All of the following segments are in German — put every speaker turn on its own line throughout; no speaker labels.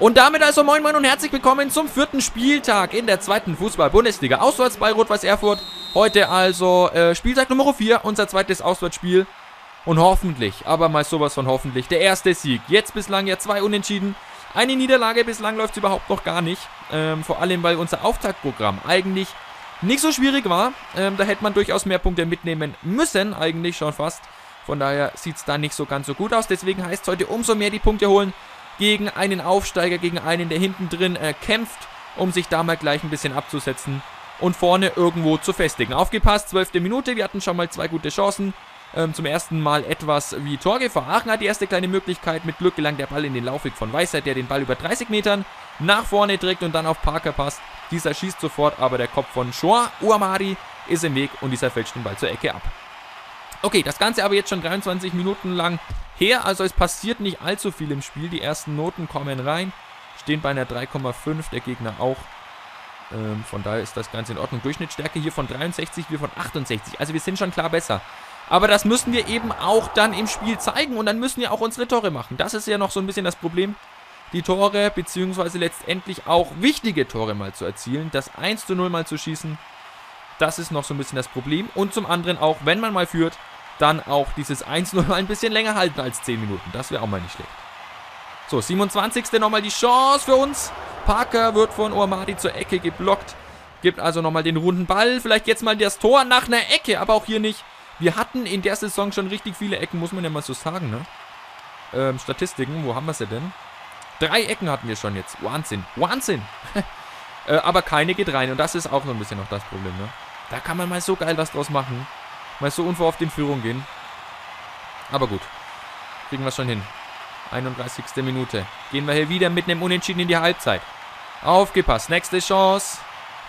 Und damit also moin moin und herzlich willkommen zum vierten Spieltag in der zweiten Fußball-Bundesliga. Auswärts bei Rot-Weiß Erfurt. Heute also äh, Spieltag Nummer 4, unser zweites Auswärtsspiel. Und hoffentlich, aber mal sowas von hoffentlich, der erste Sieg. Jetzt bislang ja zwei Unentschieden. Eine Niederlage, bislang läuft es überhaupt noch gar nicht. Ähm, vor allem, weil unser Auftaktprogramm eigentlich nicht so schwierig war. Ähm, da hätte man durchaus mehr Punkte mitnehmen müssen, eigentlich schon fast. Von daher sieht es da nicht so ganz so gut aus. Deswegen heißt es heute umso mehr die Punkte holen gegen einen Aufsteiger, gegen einen, der hinten drin äh, kämpft, um sich da mal gleich ein bisschen abzusetzen und vorne irgendwo zu festigen. Aufgepasst, zwölfte Minute, wir hatten schon mal zwei gute Chancen. Ähm, zum ersten Mal etwas wie Torgefahr. Aachen hat die erste kleine Möglichkeit. Mit Glück gelangt der Ball in den Laufweg von Weisheit, der den Ball über 30 Metern nach vorne trägt und dann auf Parker passt. Dieser schießt sofort, aber der Kopf von Shoa Uamari ist im Weg und dieser fälscht den Ball zur Ecke ab. Okay, das Ganze aber jetzt schon 23 Minuten lang her. Also es passiert nicht allzu viel im Spiel. Die ersten Noten kommen rein. Stehen bei einer 3,5, der Gegner auch. Ähm, von daher ist das Ganze in Ordnung. Durchschnittsstärke hier von 63, wir von 68. Also wir sind schon klar besser. Aber das müssen wir eben auch dann im Spiel zeigen und dann müssen wir auch unsere Tore machen. Das ist ja noch so ein bisschen das Problem. Die Tore, beziehungsweise letztendlich auch wichtige Tore mal zu erzielen. Das 1 zu 0 mal zu schießen, das ist noch so ein bisschen das Problem. Und zum anderen auch, wenn man mal führt, dann auch dieses 1-0 mal ein bisschen länger halten als 10 Minuten. Das wäre auch mal nicht schlecht. So, 27. nochmal die Chance für uns. Parker wird von Oamadi zur Ecke geblockt. Gibt also nochmal den runden Ball. Vielleicht jetzt mal das Tor nach einer Ecke, aber auch hier nicht. Wir hatten in der Saison schon richtig viele Ecken, muss man ja mal so sagen, ne? Ähm, Statistiken, wo haben wir sie denn? Drei Ecken hatten wir schon jetzt. Wahnsinn. Wahnsinn. äh, aber keine geht rein. Und das ist auch so ein bisschen noch das Problem, ne? Da kann man mal so geil was draus machen. Mal so unverhofft in Führung gehen. Aber gut. Kriegen wir schon hin. 31. Minute. Gehen wir hier wieder mit einem Unentschieden in die Halbzeit. Aufgepasst. Nächste Chance.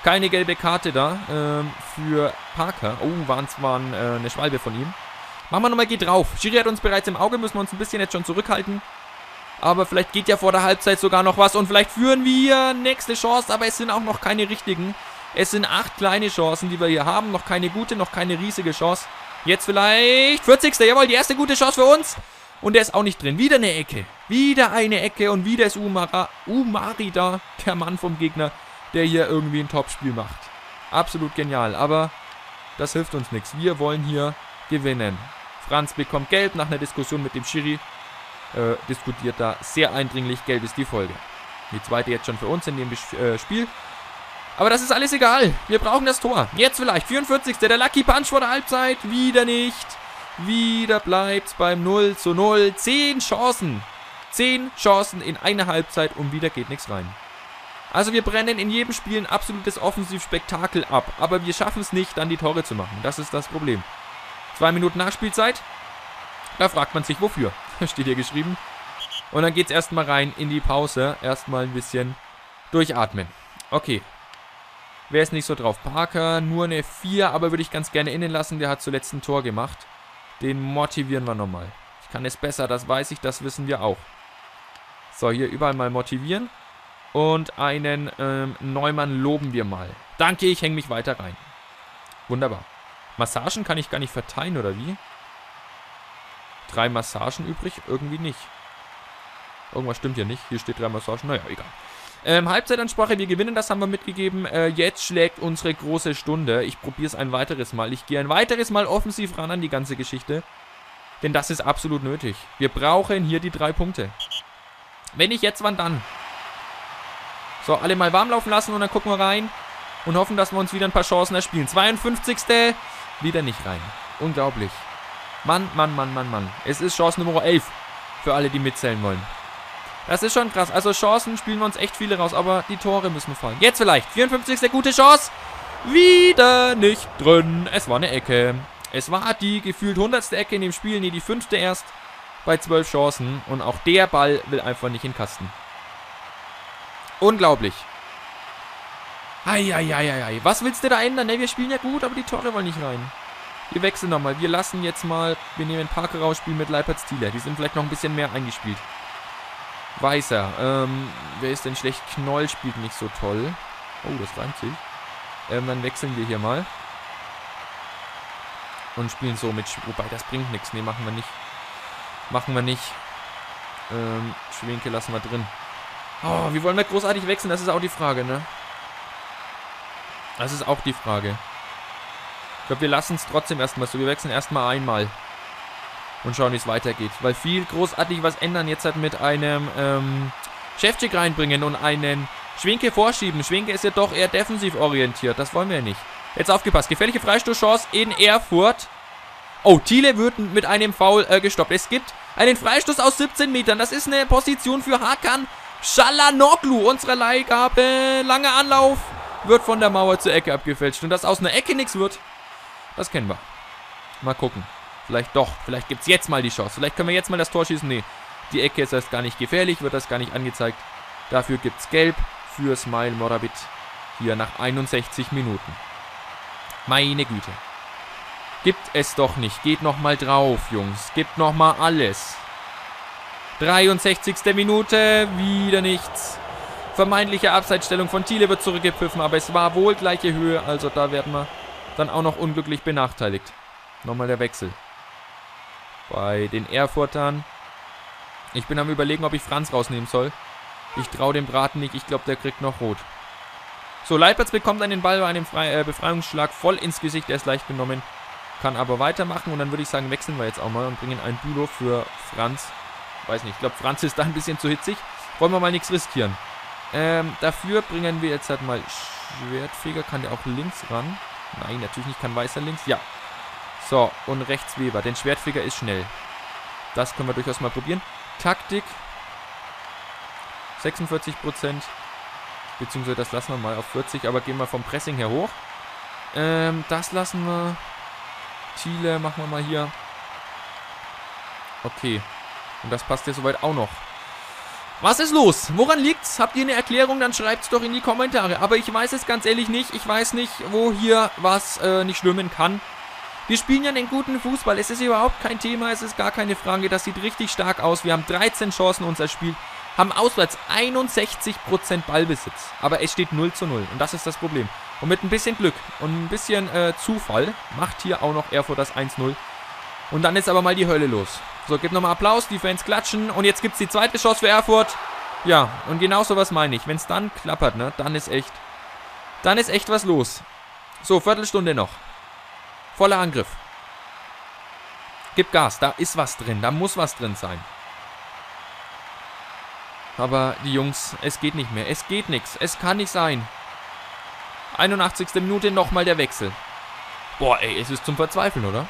Keine gelbe Karte da ähm, für Parker. Oh, waren waren, äh, eine Schwalbe von ihm. Machen wir nochmal, geht drauf. Schiri hat uns bereits im Auge, müssen wir uns ein bisschen jetzt schon zurückhalten. Aber vielleicht geht ja vor der Halbzeit sogar noch was und vielleicht führen wir nächste Chance, aber es sind auch noch keine richtigen. Es sind acht kleine Chancen, die wir hier haben. Noch keine gute, noch keine riesige Chance. Jetzt vielleicht 40. Jawohl, die erste gute Chance für uns. Und der ist auch nicht drin. Wieder eine Ecke. Wieder eine Ecke und wieder ist Umara, Umari da, der Mann vom Gegner der hier irgendwie ein Topspiel macht. Absolut genial, aber das hilft uns nichts. Wir wollen hier gewinnen. Franz bekommt Gelb nach einer Diskussion mit dem Schiri. Äh, diskutiert da sehr eindringlich. Gelb ist die Folge. Die zweite jetzt schon für uns in dem äh, Spiel. Aber das ist alles egal. Wir brauchen das Tor. Jetzt vielleicht. 44. Der Lucky Punch vor der Halbzeit. Wieder nicht. Wieder bleibt es beim 0 zu 0. Zehn Chancen. Zehn Chancen in einer Halbzeit und wieder geht nichts rein. Also wir brennen in jedem Spiel ein absolutes Offensivspektakel ab. Aber wir schaffen es nicht, dann die Tore zu machen. Das ist das Problem. Zwei Minuten Nachspielzeit. Da fragt man sich, wofür. Steht hier geschrieben. Und dann geht es erstmal rein in die Pause. Erstmal ein bisschen durchatmen. Okay. Wer ist nicht so drauf? Parker, nur eine 4, aber würde ich ganz gerne innen lassen. Der hat zuletzt ein Tor gemacht. Den motivieren wir nochmal. Ich kann es besser, das weiß ich, das wissen wir auch. So, hier überall mal motivieren. Und einen ähm, Neumann loben wir mal. Danke, ich hänge mich weiter rein. Wunderbar. Massagen kann ich gar nicht verteilen, oder wie? Drei Massagen übrig? Irgendwie nicht. Irgendwas stimmt hier nicht. Hier steht drei Massagen. Naja, egal. Ähm, Halbzeitansprache, wir gewinnen, das haben wir mitgegeben. Äh, jetzt schlägt unsere große Stunde. Ich probiere es ein weiteres Mal. Ich gehe ein weiteres Mal offensiv ran an die ganze Geschichte. Denn das ist absolut nötig. Wir brauchen hier die drei Punkte. Wenn nicht jetzt, wann dann? So, alle mal warm laufen lassen und dann gucken wir rein. Und hoffen, dass wir uns wieder ein paar Chancen erspielen. 52. Wieder nicht rein. Unglaublich. Mann, Mann, Mann, Mann, Mann. Es ist Chance Nummer 11. Für alle, die mitzählen wollen. Das ist schon krass. Also Chancen spielen wir uns echt viele raus. Aber die Tore müssen fallen. Jetzt vielleicht. 54. gute Chance. Wieder nicht drin. Es war eine Ecke. Es war die gefühlt 100. Ecke in dem Spiel. Nee, die fünfte erst. Bei 12 Chancen. Und auch der Ball will einfach nicht in den Kasten. Unglaublich. Eieieiei. Was willst du da ändern? Ne, wir spielen ja gut, aber die Tore wollen nicht rein. Wir wechseln nochmal. Wir lassen jetzt mal, wir nehmen Parker raus, spielen mit Leipertz Thiele. Die sind vielleicht noch ein bisschen mehr eingespielt. Weißer. Ähm, wer ist denn schlecht? Knoll spielt nicht so toll. Oh, das reimt sich. Ähm, dann wechseln wir hier mal. Und spielen so mit, wobei das bringt nichts. Ne, machen wir nicht. Machen wir nicht. Ähm, Schwenke lassen wir drin. Oh, wie wollen wir großartig wechseln? Das ist auch die Frage, ne? Das ist auch die Frage. Ich glaube, wir lassen es trotzdem erstmal so. Wir wechseln erstmal einmal. Und schauen, wie es weitergeht. Weil viel großartig was ändern jetzt halt mit einem ähm, Chefcheck reinbringen und einen Schwenke vorschieben. Schwenke ist ja doch eher defensiv orientiert. Das wollen wir ja nicht. Jetzt aufgepasst. Gefährliche Freistoßchance in Erfurt. Oh, Thiele wird mit einem Foul äh, gestoppt. Es gibt einen Freistoß aus 17 Metern. Das ist eine Position für Hakan Shalanoglu. Unsere Leihgabe. Langer Anlauf. Wird von der Mauer zur Ecke abgefälscht. Und dass aus einer Ecke nichts wird, das kennen wir. Mal gucken. Vielleicht doch. Vielleicht gibt es jetzt mal die Chance. Vielleicht können wir jetzt mal das Tor schießen. Nee, die Ecke ist erst gar nicht gefährlich. Wird das gar nicht angezeigt. Dafür gibt es Gelb für Smile Morabit. Hier nach 61 Minuten. Meine Güte. Gibt es doch nicht. Geht nochmal drauf, Jungs. Gibt nochmal alles. 63. Minute. Wieder nichts. Vermeintliche Abseitsstellung von Thiele wird zurückgepfiffen, aber es war wohl gleiche Höhe. Also da werden wir dann auch noch unglücklich benachteiligt. Nochmal der Wechsel. Bei den Erfurtern. Ich bin am überlegen, ob ich Franz rausnehmen soll. Ich traue dem Braten nicht. Ich glaube, der kriegt noch rot. So, Leipertz bekommt einen Ball bei einem Fre äh, Befreiungsschlag voll ins Gesicht. Er ist leicht genommen. Kann aber weitermachen. Und dann würde ich sagen, wechseln wir jetzt auch mal und bringen einen Bülow für Franz. Weiß nicht, ich glaube, Franz ist da ein bisschen zu hitzig. Wollen wir mal nichts riskieren. Ähm, dafür bringen wir jetzt halt mal Schwertfeger. Kann der auch links ran? Nein, natürlich nicht. Kann Weißer links. Ja. So, und rechts Weber. Denn Schwertfeger ist schnell. Das können wir durchaus mal probieren. Taktik. 46 Prozent. Beziehungsweise das lassen wir mal auf 40. Aber gehen wir vom Pressing her hoch. Ähm, das lassen wir. Thiele machen wir mal hier. Okay. Und das passt ja soweit auch noch. Was ist los? Woran liegt's? Habt ihr eine Erklärung? Dann schreibt's doch in die Kommentare. Aber ich weiß es ganz ehrlich nicht. Ich weiß nicht, wo hier was äh, nicht schwimmen kann. Wir spielen ja einen guten Fußball. Es ist überhaupt kein Thema. Es ist gar keine Frage. Das sieht richtig stark aus. Wir haben 13 Chancen unser Spiel. Haben auswärts 61% Ballbesitz. Aber es steht 0 zu 0. Und das ist das Problem. Und mit ein bisschen Glück und ein bisschen äh, Zufall macht hier auch noch Erfurt das 1-0. Und dann ist aber mal die Hölle los. So, gibt nochmal Applaus, die Fans klatschen. Und jetzt gibt es die zweite Chance für Erfurt. Ja, und genau sowas meine ich. Wenn es dann klappert, ne, dann ist echt, dann ist echt was los. So, Viertelstunde noch. Voller Angriff. Gib Gas, da ist was drin, da muss was drin sein. Aber die Jungs, es geht nicht mehr. Es geht nichts. Es kann nicht sein. 81. Minute, nochmal der Wechsel. Boah, ey, es ist zum Verzweifeln, oder?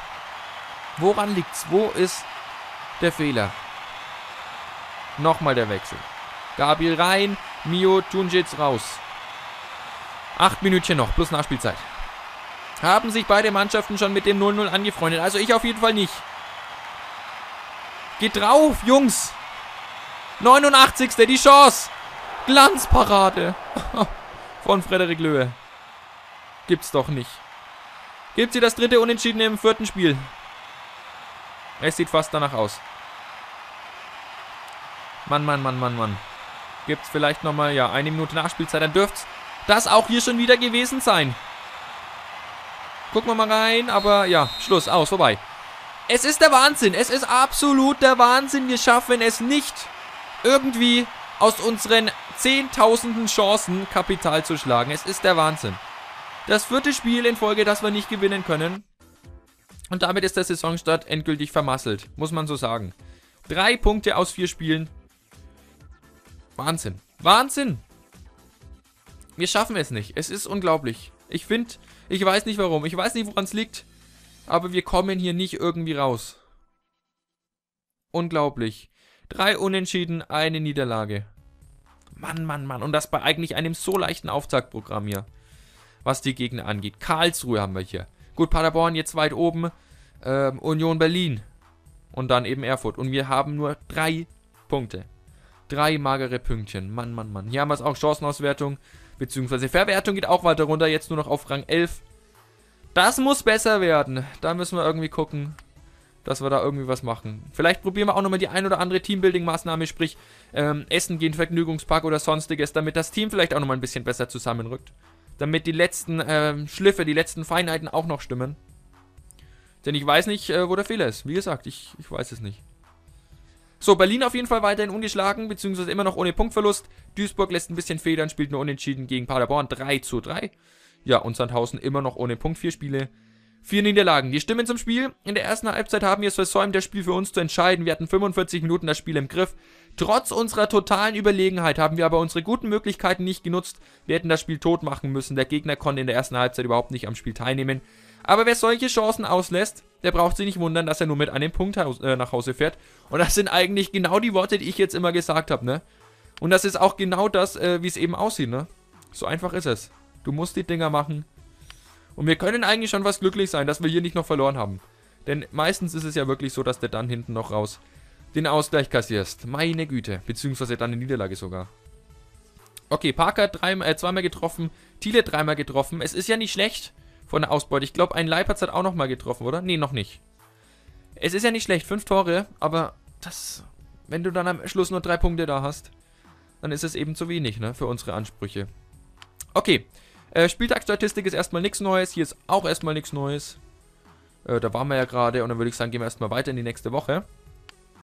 Woran liegt's? Wo ist der Fehler. Nochmal der Wechsel. Gabriel rein, Mio Tunjic raus. Acht Minütchen noch, plus Nachspielzeit. Haben sich beide Mannschaften schon mit dem 0-0 angefreundet. Also ich auf jeden Fall nicht. Geht drauf, Jungs. 89. Die Chance. Glanzparade. Von Frederik Löhe. Gibt's doch nicht. Gibt sie das dritte Unentschieden im vierten Spiel. Es sieht fast danach aus. Mann, Mann, Mann, Mann, Mann. Gibt es vielleicht nochmal, ja, eine Minute Nachspielzeit. Dann dürfte das auch hier schon wieder gewesen sein. Gucken wir mal rein, aber ja, Schluss, aus, vorbei. Es ist der Wahnsinn. Es ist absolut der Wahnsinn. Wir schaffen es nicht, irgendwie aus unseren zehntausenden Chancen Kapital zu schlagen. Es ist der Wahnsinn. Das vierte Spiel in Folge, das wir nicht gewinnen können. Und damit ist der Saisonstart endgültig vermasselt, muss man so sagen. Drei Punkte aus vier Spielen. Wahnsinn. Wahnsinn. Wir schaffen es nicht. Es ist unglaublich. Ich finde, ich weiß nicht warum. Ich weiß nicht, woran es liegt. Aber wir kommen hier nicht irgendwie raus. Unglaublich. Drei Unentschieden, eine Niederlage. Mann, Mann, Mann. Und das bei eigentlich einem so leichten Auftaktprogramm hier. Was die Gegner angeht. Karlsruhe haben wir hier. Gut, Paderborn jetzt weit oben. Ähm, Union Berlin. Und dann eben Erfurt. Und wir haben nur drei Punkte. Drei magere Pünktchen. Mann, Mann, Mann. Hier haben wir es auch. Chancenauswertung. Beziehungsweise Verwertung geht auch weiter runter. Jetzt nur noch auf Rang 11. Das muss besser werden. Da müssen wir irgendwie gucken, dass wir da irgendwie was machen. Vielleicht probieren wir auch nochmal die ein oder andere Teambuilding-Maßnahme, sprich ähm, Essen gehen, Vergnügungspark oder sonstiges, damit das Team vielleicht auch nochmal ein bisschen besser zusammenrückt. Damit die letzten ähm, Schliffe, die letzten Feinheiten auch noch stimmen. Denn ich weiß nicht, äh, wo der Fehler ist. Wie gesagt, ich, ich weiß es nicht. So, Berlin auf jeden Fall weiterhin ungeschlagen, beziehungsweise immer noch ohne Punktverlust. Duisburg lässt ein bisschen federn, spielt nur unentschieden gegen Paderborn 3 zu 3. Ja, und Sandhausen immer noch ohne Punkt, vier Spiele. Vier Niederlagen. Die Stimmen zum Spiel. In der ersten Halbzeit haben wir es versäumt, das Spiel für uns zu entscheiden. Wir hatten 45 Minuten das Spiel im Griff. Trotz unserer totalen Überlegenheit haben wir aber unsere guten Möglichkeiten nicht genutzt. Wir hätten das Spiel tot machen müssen. Der Gegner konnte in der ersten Halbzeit überhaupt nicht am Spiel teilnehmen. Aber wer solche Chancen auslässt, der braucht sich nicht wundern, dass er nur mit einem Punkt äh, nach Hause fährt. Und das sind eigentlich genau die Worte, die ich jetzt immer gesagt habe, ne? Und das ist auch genau das, äh, wie es eben aussieht, ne? So einfach ist es. Du musst die Dinger machen. Und wir können eigentlich schon was glücklich sein, dass wir hier nicht noch verloren haben. Denn meistens ist es ja wirklich so, dass der dann hinten noch raus den Ausgleich kassierst. Meine Güte. Beziehungsweise dann eine Niederlage sogar. Okay, Parker dreimal, äh, zweimal getroffen, Thiele dreimal getroffen. Es ist ja nicht schlecht von der Ausbeute. Ich glaube, ein Leipertz hat auch nochmal getroffen, oder? Nee, noch nicht. Es ist ja nicht schlecht, fünf Tore, aber das, wenn du dann am Schluss nur drei Punkte da hast, dann ist es eben zu wenig, ne, für unsere Ansprüche. Okay, äh, Spieltagsstatistik ist erstmal nichts Neues, hier ist auch erstmal nichts Neues. Äh, da waren wir ja gerade und dann würde ich sagen, gehen wir erstmal weiter in die nächste Woche.